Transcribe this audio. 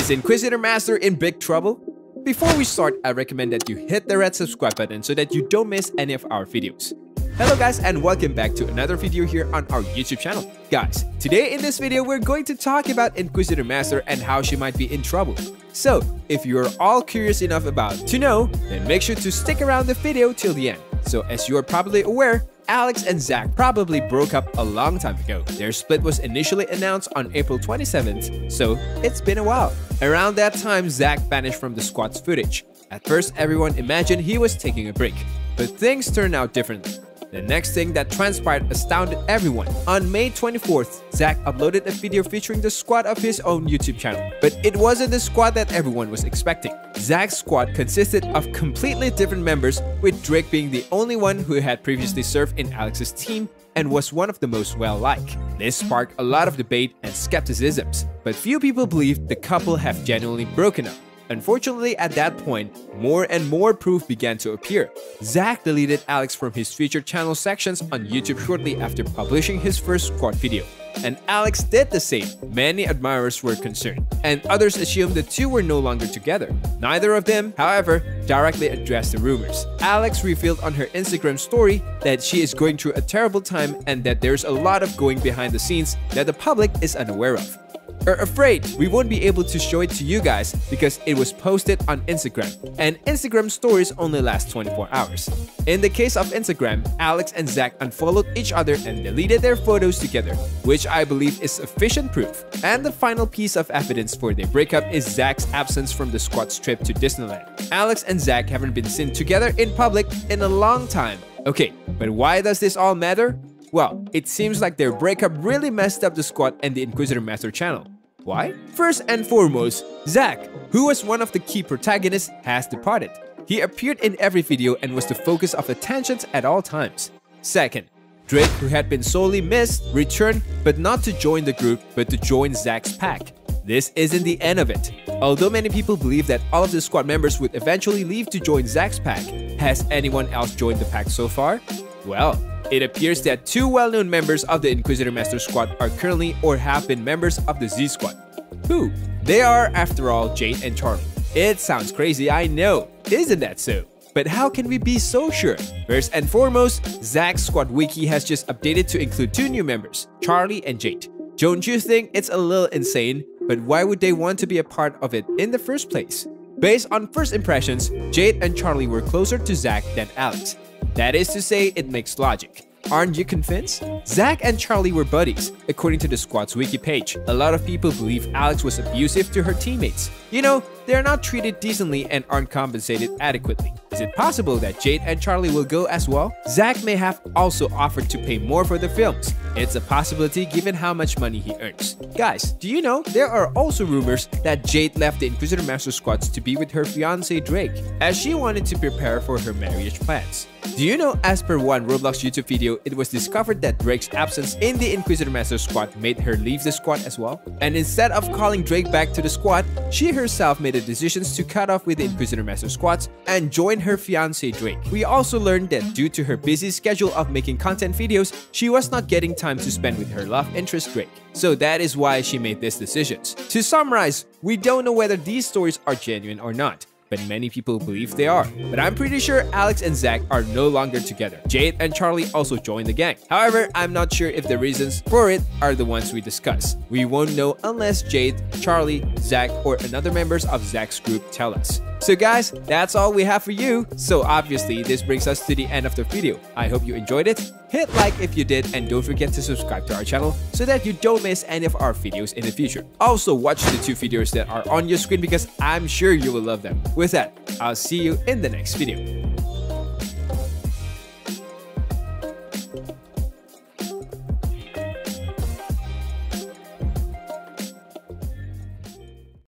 Is Inquisitor Master in big trouble? Before we start, I recommend that you hit the red subscribe button so that you don't miss any of our videos. Hello guys and welcome back to another video here on our YouTube channel. Guys, today in this video we're going to talk about Inquisitor Master and how she might be in trouble. So, if you're all curious enough about to know, then make sure to stick around the video till the end. So as you are probably aware, Alex and Zach probably broke up a long time ago. Their split was initially announced on April 27th, so it's been a while. Around that time, Zach vanished from the squad's footage. At first, everyone imagined he was taking a break, but things turned out differently. The next thing that transpired astounded everyone. On May 24th, Zach uploaded a video featuring the squad of his own YouTube channel. But it wasn't the squad that everyone was expecting. Zach's squad consisted of completely different members, with Drake being the only one who had previously served in Alex's team and was one of the most well-liked. This sparked a lot of debate and skepticisms, but few people believed the couple have genuinely broken up. Unfortunately, at that point, more and more proof began to appear. Zach deleted Alex from his featured channel sections on YouTube shortly after publishing his first squad video. And Alex did the same. Many admirers were concerned, and others assumed the two were no longer together. Neither of them, however, directly addressed the rumors. Alex revealed on her Instagram story that she is going through a terrible time and that there's a lot of going behind the scenes that the public is unaware of are afraid we won't be able to show it to you guys because it was posted on Instagram, and Instagram stories only last 24 hours. In the case of Instagram, Alex and Zach unfollowed each other and deleted their photos together, which I believe is sufficient proof. And the final piece of evidence for their breakup is Zach's absence from the squad's trip to Disneyland. Alex and Zach haven't been seen together in public in a long time. Okay, but why does this all matter? Well, it seems like their breakup really messed up the squad and the Inquisitor Master channel. Why? First and foremost, Zach, who was one of the key protagonists, has departed. He appeared in every video and was the focus of attention at all times. Second, Drake, who had been solely missed, returned, but not to join the group, but to join Zach's pack. This isn't the end of it. Although many people believe that all of the squad members would eventually leave to join Zach's pack, has anyone else joined the pack so far? Well, it appears that two well-known members of the Inquisitor Master Squad are currently or have been members of the Z Squad. Who? They are, after all, Jade and Charlie. It sounds crazy, I know. Isn't that so? But how can we be so sure? First and foremost, Zach's Squad Wiki has just updated to include two new members, Charlie and Jade. Don't you think it's a little insane? But why would they want to be a part of it in the first place? Based on first impressions, Jade and Charlie were closer to Zach than Alex, that is to say, it makes logic. Aren't you convinced? Zach and Charlie were buddies, according to the squad's wiki page. A lot of people believe Alex was abusive to her teammates. You know, they're not treated decently and aren't compensated adequately. Is it possible that Jade and Charlie will go as well? Zach may have also offered to pay more for the films. It's a possibility given how much money he earns. Guys, do you know there are also rumors that Jade left the Inquisitor Master Squads to be with her fiance Drake, as she wanted to prepare for her marriage plans. Do you know as per one Roblox YouTube video, it was discovered that Drake's absence in the Inquisitor Master squad made her leave the squad as well? And instead of calling Drake back to the squad, she herself made the decisions to cut off with the Inquisitor Master squads and join her fiance Drake. We also learned that due to her busy schedule of making content videos, she was not getting time to spend with her love interest Drake. So that is why she made these decisions. To summarize, we don't know whether these stories are genuine or not but many people believe they are. But I'm pretty sure Alex and Zach are no longer together. Jade and Charlie also joined the gang. However, I'm not sure if the reasons for it are the ones we discuss. We won't know unless Jade, Charlie, Zach, or another members of Zach's group tell us. So guys, that's all we have for you. So obviously, this brings us to the end of the video. I hope you enjoyed it. Hit like if you did and don't forget to subscribe to our channel so that you don't miss any of our videos in the future. Also, watch the two videos that are on your screen because I'm sure you will love them. With that, I'll see you in the next video.